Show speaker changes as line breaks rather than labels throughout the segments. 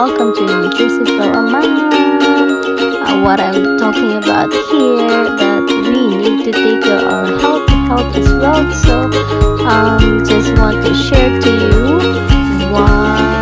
welcome to New Jersey Flow Mom. Uh, what I'm talking about here that we need to take care of our health, health as well. So um, just want to share to you what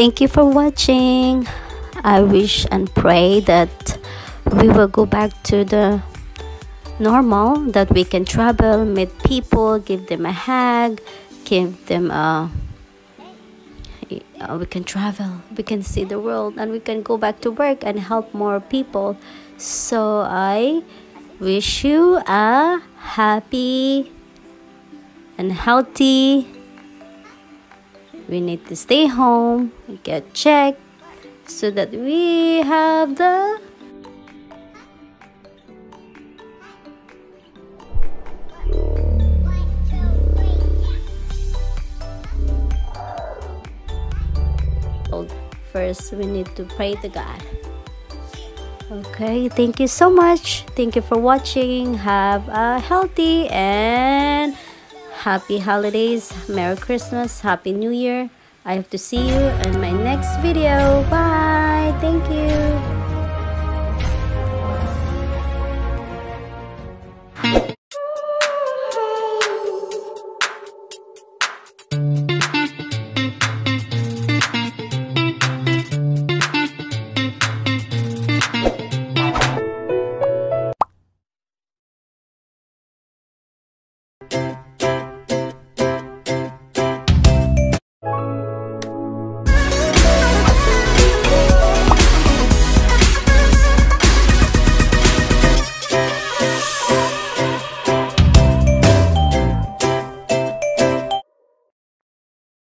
thank you for watching. I wish and pray that we will go back to the normal that we can travel meet people give them a hug give them a uh, we can travel we can see the world and we can go back to work and help more people. So i wish you a happy and healthy we need to stay home get checked so that we have the first we need to pray to God. Okay, thank you so much. Thank you for watching. Have a healthy and happy holidays. Merry Christmas. Happy New Year. I hope to see you in my next video. Bye. Thank you.